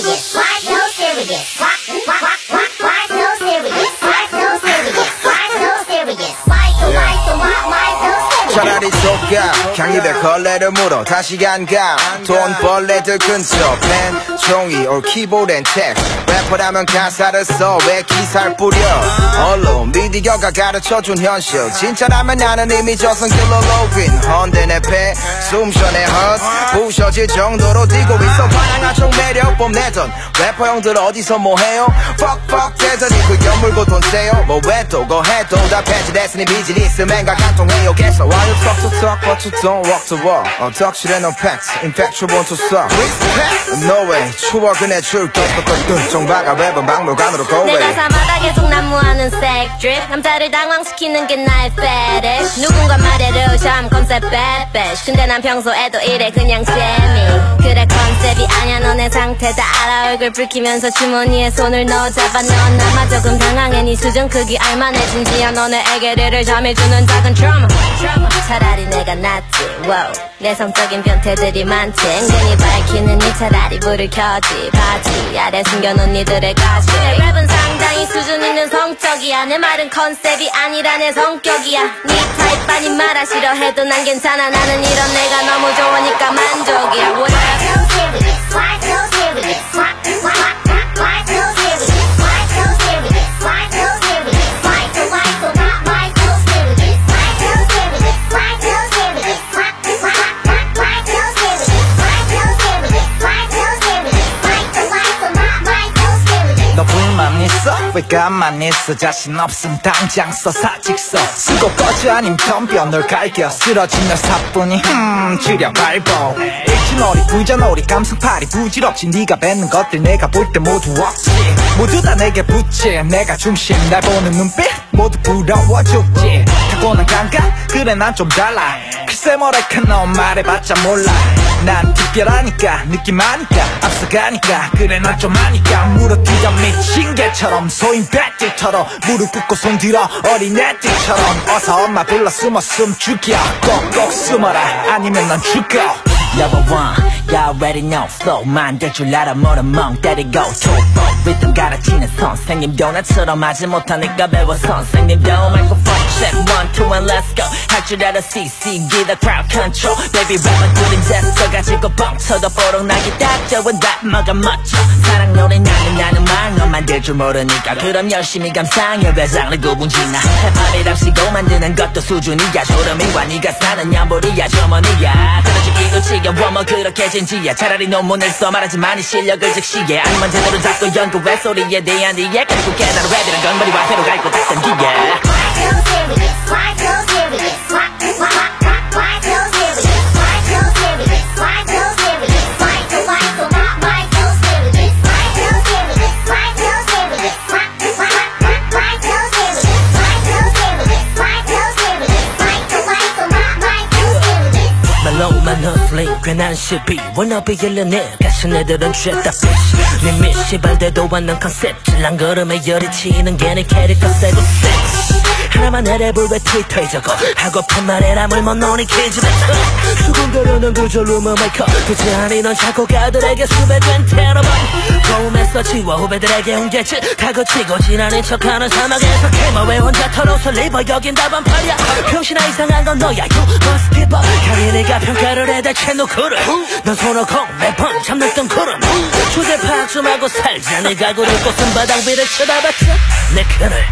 serious? Why so serious? Why, why, why, why, why so serious? Why so serious? Why so serious? Why so, why so, why, why so serious? 차라리 속가 강입에 걸레를 물어 다시 간가 돈벌레들 근처 펜 종이 keyboard and text 래퍼라면 가사를 써 왜 기사를 뿌려 언론 미디어가 가르쳐준 현실 진짜라면 나는 이미 저승길로 로빈 헌데 내패 숨쉬어 내헛 부셔질 정도로 뛰고 있어. 반항아총 매력 뽐내던 래퍼 형들 어디서 뭐해요? 퍽퍽 대더니 그 연물고 돈 세요. 뭐 왜또 거해도 다 폐지됐으니 비즈니스 맨과 간통해요. 계속 Why you talk to talk but you don't walk to walk? 어 덕실에 no facts. Want to suck. No way. 추억은 해줄게 끄끄끄 정박아 랩은 박물관으로 go 내 away. 가사마다 계속 난무하는 sex drip 남자를 당황시키는 게 나의 fetish. 누군가 말해 루샴 컨셉 bad bitch. 근데 난 평소에도 이래 그냥 재미. 그래 너네 상태 다. 알아 얼굴 붉히면서 주머니에 손을 넣어 잡아. 넌 아마 조금 당황해. 네 수준 크기 알만해. 진지한 너네 에게 를 잠해주는 작은 trauma 차라리 내가 낫지. Wow. 내 성적인 변태들이 많지. 은근히 밝히는 니 차라리 불을 켜지. 바지 아래 숨겨놓은 니들의 가시 내 랩은 상당히 수준 있는 성적이야. 내 말은 컨셉이 아니라 내 성격이야. 네 타입 아닌 말아 싫어해도 난 괜찮아. 나는 이런 내가 너무 좋으니까 만족이야. What Why, so serious? Why, why, why? 불만 있어? 왜 가만 있어? 자신 없음 당장 써 사직 써 쓰고 꺼져 아님 덤벼 널 갈겨. 쓰러지면 사뿐히 흠 지려 밟어 일진놀이 부자놀이 감성팔이 부질없지 네가 뱉는 것들 내가 볼 때 모두 억지. 모두 다 내게 붙지. 내가 중심 날 보는 눈빛 모두 부러워 죽지. 타고난 감각 그래 난 좀 달라. 글쎄 뭐랄까 너 말해봤자 몰라. 난 특별하니까 느낌 아니까 앞서가니까 그래 난좀 아니까. 물어뜯어 미친 개처럼 소인 배틀처럼 무릎 꿇고 손 들어 어린애들처럼. 어서 엄마 불러 숨어 숨 죽여. 꼭꼭 숨어라. 아니면 넌 죽어. Level 1 You already know flow. 만들 줄 알아 뭐라 멍 때리고. Two 리듬 가르치는 선생님도 나처럼 하지 못하니까 배워 선생님도 microphone. Check one two and let's go 할 줄 알아 CC 기다 crowd control. Baby 래퍼들은 제스처 가 지고 뻥쳐도 뽀록나게 딱 좋은 랩 뭐가 멋져 사랑 노래 나는 나는 말너 만들 줄 모르니까. 그럼 열심히 감상해 왜 장르 구분지나. 힙합이랍시고 만드는 것도 수준이야. 소름이와 네가 사는 얀보리야. 저머니야. 이거 지겨워 뭐 그렇게 진지해. 차라리 논문을 써 말하지 많이 실력을 즉시해. 아니면 제대로 잡고 연구해 소리에 대한 이해. 그리고 깨달아 랩이란 건 머리와 회로 갈고 딱 던지게 헛슬링 괜한 시비 워너비 일러내 가신 애들은 죄다 피시 님이 시발대도 않는 컨셉 질랑 걸음에 열이 치는 게내 캐릭터 세고 섹스 하나만 내 랩을 왜 트위터에 적어. 하고픈 말에라 물못 노니 키즈부터 수군거려는 그절로 마이커 그지 아니 넌 작곡가들에게 수배된 테러범. 고음에서 지워 후배들에게 흉계치 다그치고 지나는 척하는 사막에서 캐머 왜 혼자 털어서 리버 여긴 다 반팔이야 병신아 이상한 건 너야 You must give up. 강인이가 평가를 해 대체 누구를 넌 손오공 매번 잡는 뜬구름. 주제 파악 좀 하고 살자. 내 가구를 꽂은 바닥 위를 쳐다봤자 내 큰을